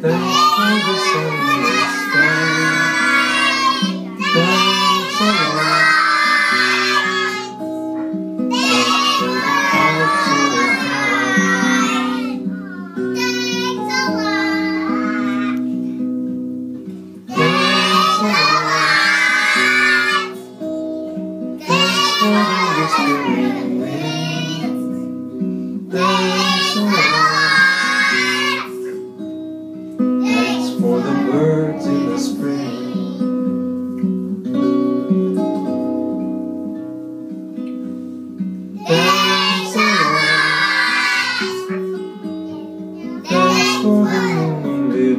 Thanks for the sun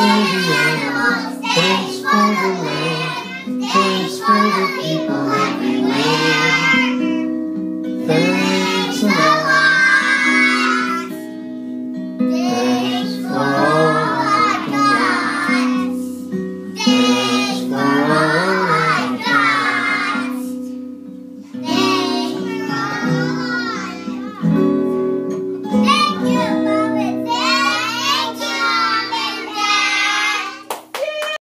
for the animals, thanks for the land, thanks for the people everywhere.